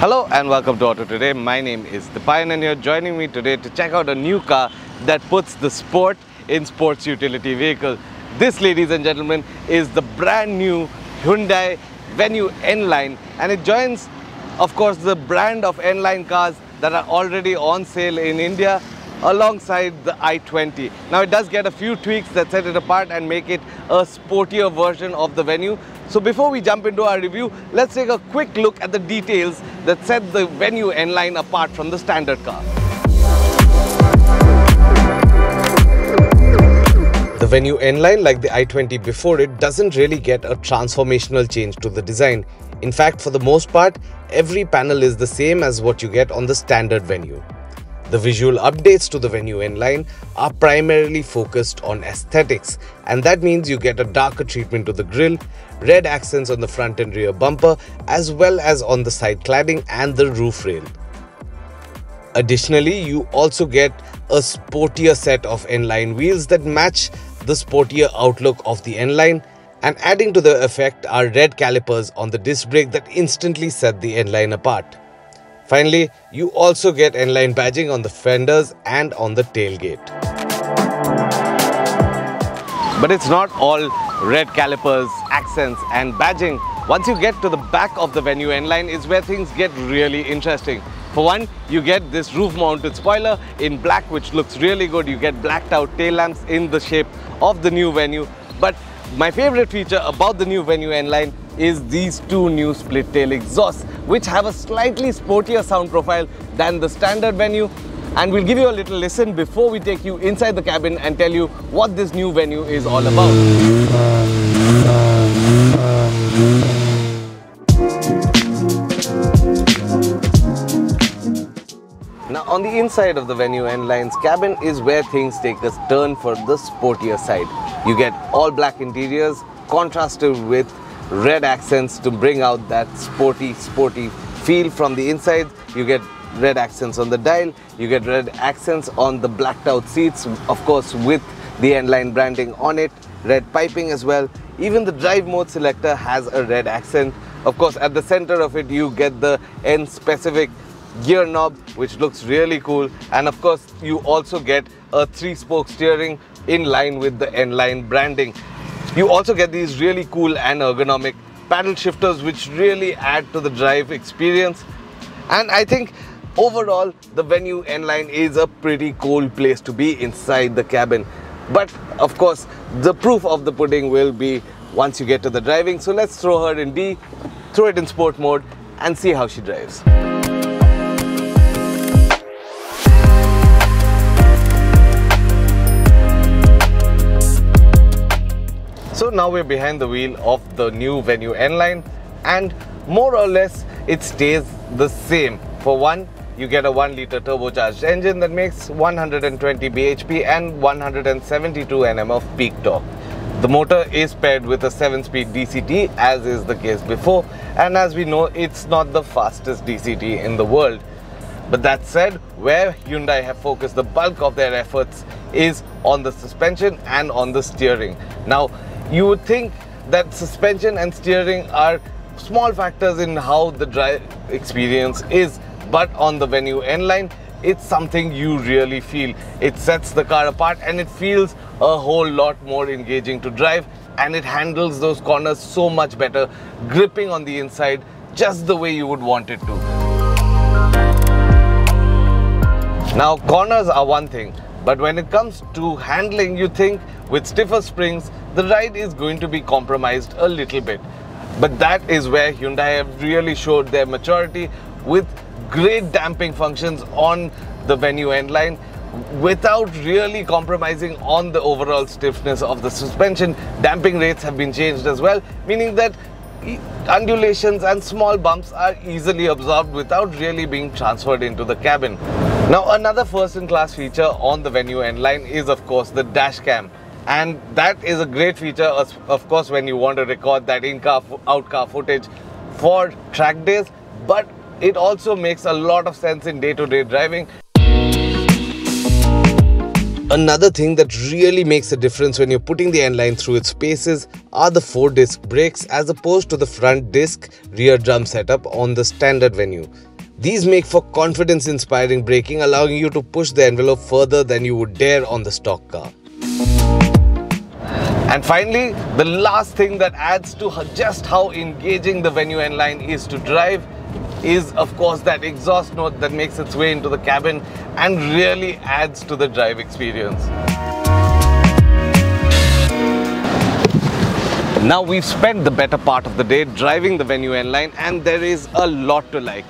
Hello and welcome to Auto Today. My name is Dipayan and you're joining me today to check out a new car that puts the sport in sports utility vehicle. This, ladies and gentlemen, is the brand new Hyundai Venue N-Line and it joins, of course, the brand of N-Line cars that are already on sale in India alongside the i20. Now it does get a few tweaks that set it apart and make it a sportier version of the Venue. So before we jump into our review, let's take a quick look at the details that set the Venue N-Line apart from the standard car. The Venue N-Line, like the i20 before it, doesn't really get a transformational change to the design. In fact, for the most part, every panel is the same as what you get on the standard Venue. The visual updates to the Venue N-Line are primarily focused on aesthetics and that means you get a darker treatment to the grille, red accents on the front and rear bumper as well as on the side cladding and the roof rail. Additionally, you also get a sportier set of N-Line wheels that match the sportier outlook of the N-Line and adding to the effect are red calipers on the disc brake that instantly set the N-Line apart. Finally, you also get N-line badging on the fenders and on the tailgate. But it's not all red calipers, accents and badging. Once you get to the back of the Venue N-line is where things get really interesting. For one, you get this roof mounted spoiler in black which looks really good. You get blacked out tail lamps in the shape of the new Venue. But my favorite feature about the new Venue N-line is these two new split tail exhausts which have a slightly sportier sound profile than the standard Venue and we'll give you a little listen before we take you inside the cabin and tell you what this new Venue is all about. Now on the inside of the Venue N-Line's cabin is where things take a turn for the sportier side. You get all black interiors contrasted with red accents to bring out that sporty, sporty feel from the inside. You get red accents on the dial, you get red accents on the blacked out seats, of course with the N-Line branding on it, red piping as well. Even the drive mode selector has a red accent. Of course at the center of it you get the N specific gear knob which looks really cool and of course you also get a three spoke steering in line with the N-Line branding. You also get these really cool and ergonomic paddle shifters which really add to the drive experience. And I think overall the Venue N-Line is a pretty cool place to be inside the cabin. But of course the proof of the pudding will be once you get to the driving. So let's throw her in D, throw it in sport mode and see how she drives. So now we're behind the wheel of the new Venue N-Line and more or less it stays the same. For one, you get a 1 litre turbocharged engine that makes 120 bhp and 172 Nm of peak torque. The motor is paired with a 7-speed DCT as is the case before and as we know it's not the fastest DCT in the world. But that said, where Hyundai have focused the bulk of their efforts is on the suspension and on the steering. Now, you would think that suspension and steering are small factors in how the drive experience is, but on the Venue N-Line, it's something you really feel. It sets the car apart and it feels a whole lot more engaging to drive and it handles those corners so much better, gripping on the inside just the way you would want it to. Now, corners are one thing, but when it comes to handling, you think with stiffer springs, the ride is going to be compromised a little bit. But that is where Hyundai have really showed their maturity with great damping functions on the Venue N-Line without really compromising on the overall stiffness of the suspension. Damping rates have been changed as well, meaning that undulations and small bumps are easily absorbed without really being transferred into the cabin. Now another first in class feature on the Venue N-Line is of course the dash cam and that is a great feature of course when you want to record that in-car out-car footage for track days but it also makes a lot of sense in day-to-day -day driving Another thing that really makes a difference when you're putting the N-line through its paces are the 4-disc brakes as opposed to the front disc rear drum setup on the standard Venue. These make for confidence inspiring braking, allowing you to push the envelope further than you would dare on the stock car. And finally, the last thing that adds to just how engaging the Venue N line is to drive is of course that exhaust note that makes its way into the cabin and really adds to the drive experience. Now we've spent the better part of the day driving the Venue N line and there is a lot to like.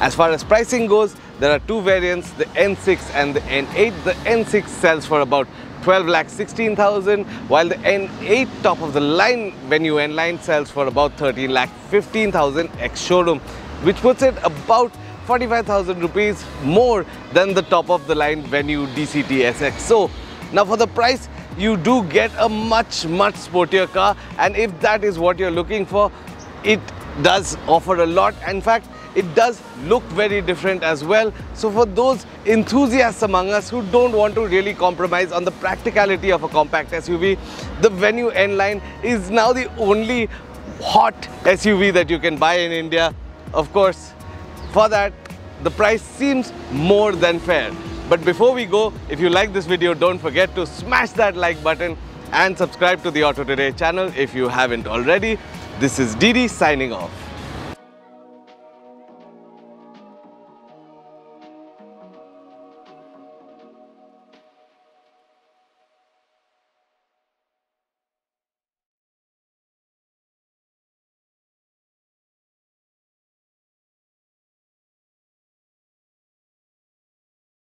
As far as pricing goes, there are two variants, the N6 and the N8. The N6 sells for about 12 lakh 16,000 while the N8 top of the line Venue N line sells for about 13 lakh 15,000 ex showroom which puts it about 45,000 rupees more than the top of the line Venue DCT SX. So now for the price you do get a much much sportier car and if that is what you're looking for it does offer a lot in fact it does look very different as well so for those enthusiasts among us who don't want to really compromise on the practicality of a compact SUV the Venue N line is now the only hot SUV that you can buy in India of course for that the price seems more than fair but before we go, if you like this video, don't forget to smash that like button and subscribe to the Auto Today channel if you haven't already. This is Didi signing off.